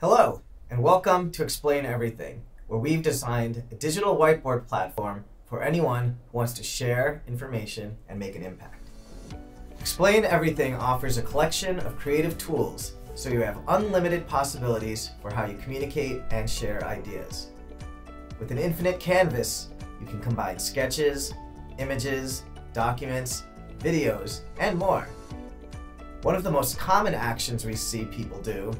Hello, and welcome to Explain Everything, where we've designed a digital whiteboard platform for anyone who wants to share information and make an impact. Explain Everything offers a collection of creative tools so you have unlimited possibilities for how you communicate and share ideas. With an infinite canvas, you can combine sketches, images, documents, videos, and more. One of the most common actions we see people do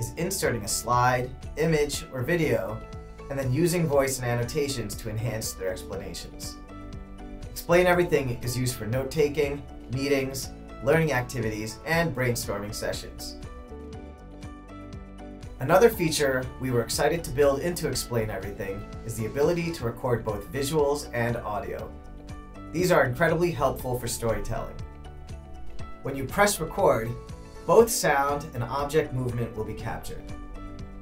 is inserting a slide, image, or video, and then using voice and annotations to enhance their explanations. Explain Everything is used for note-taking, meetings, learning activities, and brainstorming sessions. Another feature we were excited to build into Explain Everything is the ability to record both visuals and audio. These are incredibly helpful for storytelling. When you press record, both sound and object movement will be captured.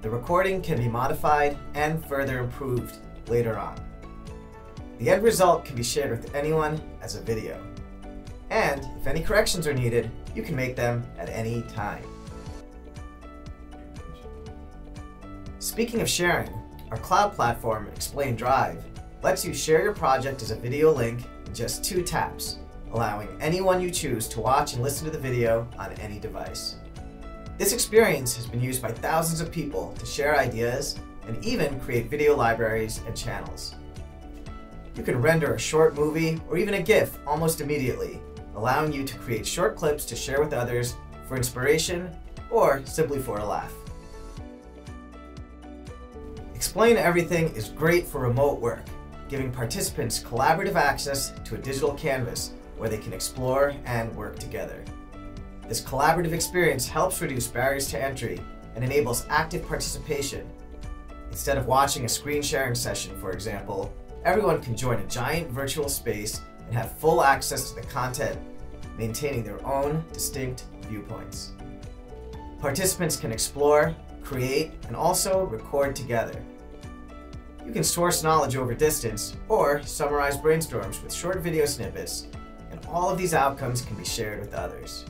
The recording can be modified and further improved later on. The end result can be shared with anyone as a video. And if any corrections are needed, you can make them at any time. Speaking of sharing, our cloud platform, Explain Drive, lets you share your project as a video link in just two taps allowing anyone you choose to watch and listen to the video on any device. This experience has been used by thousands of people to share ideas and even create video libraries and channels. You can render a short movie or even a GIF almost immediately, allowing you to create short clips to share with others for inspiration or simply for a laugh. Explain Everything is great for remote work, giving participants collaborative access to a digital canvas where they can explore and work together. This collaborative experience helps reduce barriers to entry and enables active participation. Instead of watching a screen sharing session, for example, everyone can join a giant virtual space and have full access to the content, maintaining their own distinct viewpoints. Participants can explore, create, and also record together. You can source knowledge over distance or summarize brainstorms with short video snippets all of these outcomes can be shared with others.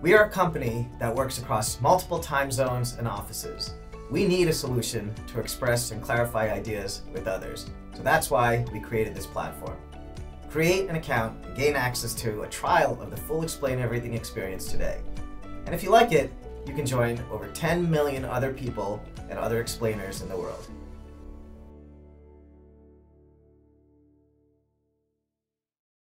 We are a company that works across multiple time zones and offices. We need a solution to express and clarify ideas with others, so that's why we created this platform. Create an account and gain access to a trial of the full Explain Everything experience today. And if you like it, you can join over 10 million other people and other explainers in the world.